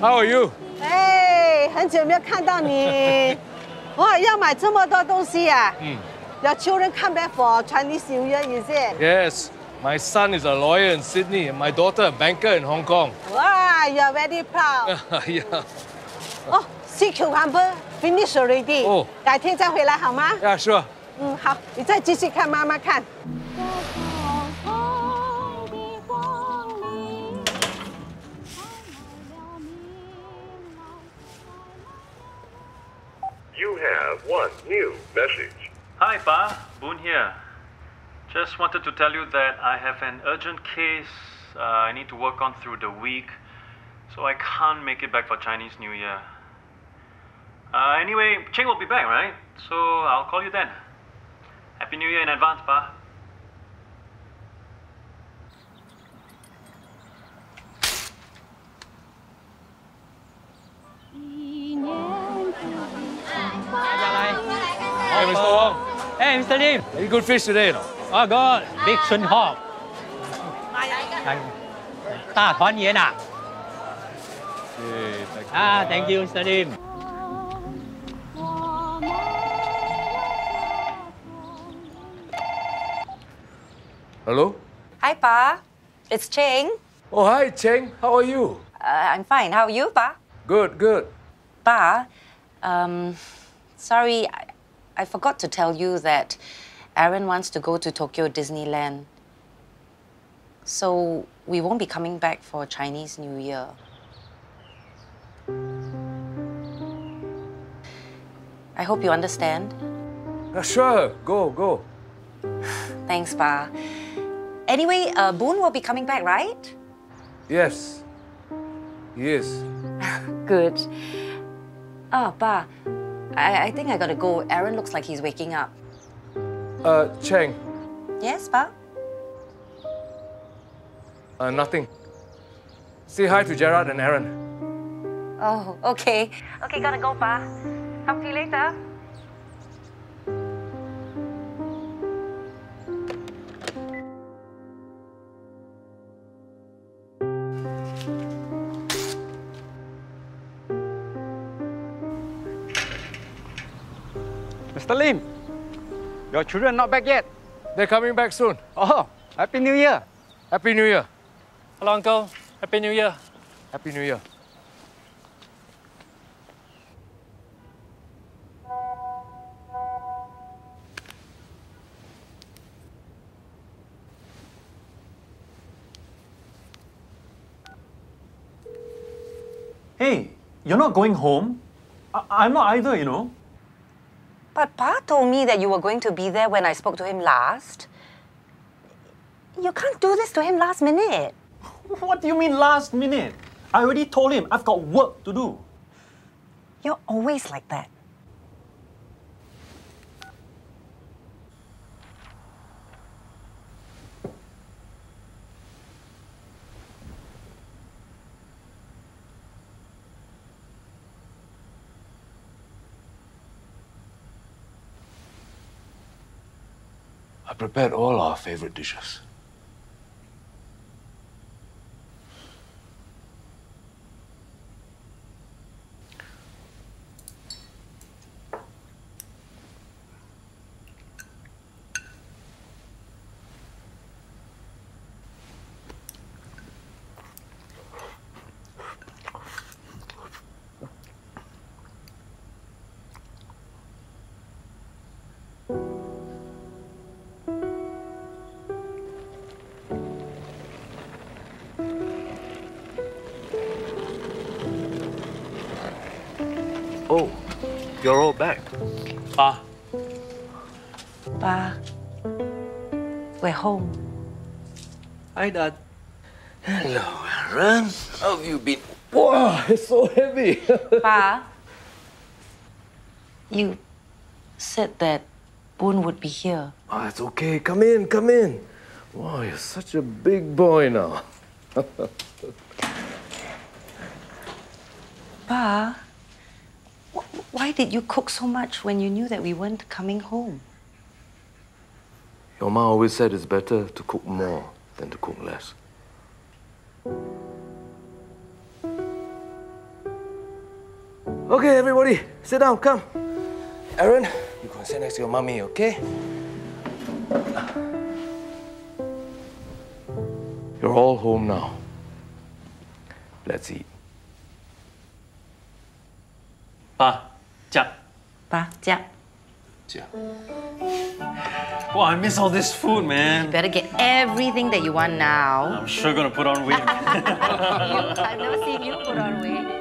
How are you? 哎，很久没有看到你，哇，要买这么多东西呀、啊？嗯。Your children come back for Chinese New Year, is it? Yes. My son is a lawyer in Sydney, and my daughter a banker in Hong Kong. Wow, you're very proud. yeah. Oh, sea cucumber finish already. 哦改天再回来好吗？Yeah, sure. 嗯，好，你再继续看妈妈看。You have one new message. Hi, Pa. Boon here. Just wanted to tell you that I have an urgent case uh, I need to work on through the week, so I can't make it back for Chinese New Year. Uh, anyway, Cheng will be back, right? So I'll call you then. Happy New Year in advance, Pa. Hey, Mr. Lim. Any good fish today? No? I got big Sun Hawk. Ta Huan Yan. Ah, ah thank you, Mr. Lim. Hello? Hi, Pa. It's Cheng. Oh, hi, Cheng. How are you? Uh, I'm fine. How are you, Pa? Good, good. Pa, um, sorry, I, I forgot to tell you that Aaron wants to go to Tokyo Disneyland. So we won't be coming back for Chinese New Year. I hope you understand. Uh, sure, go, go. Thanks, Pa. Anyway, uh, Boon will be coming back, right? Yes. Yes. Good. Oh, Pa, I, I think I gotta go. Aaron looks like he's waking up. Uh, Cheng, Yes, Pa? uh, nothing. Say hi to Gerard and Aaron. Oh, okay. Okay, gotta go, Pa. Talk to you later. Mr. Lim, your children not back yet. They're coming back soon. Oh, Happy New Year. Happy New Year. Hello, Uncle. Happy New Year. Happy New Year. Hey, you're not going home? I- I'm not either, you know. But Pa told me that you were going to be there when I spoke to him last. You can't do this to him last minute. What do you mean last minute? I already told him I've got work to do. You're always like that. I prepared all our favorite dishes. Oh, you're all back. Pa. Pa, we're home. Hi, Dad. Hello, Aaron. How have you been? Wow, it's so heavy. Pa, you said that Boon would be here. oh, it's okay. Come in, come in. Wow, you're such a big boy now. Pa, wh- why did you cook so much when you knew that we weren't coming home? Your ma always said it's better to cook more than to cook less. Okay, everybody, sit down, come. Aaron, you can sit next to your mommy, okay? You're all home now. Let's eat. 爸，加。Pa, Jia, Wow, I miss all this food, man. You better get everything that you want now. I'm sure gonna put on weight. I've never seen you put on weight.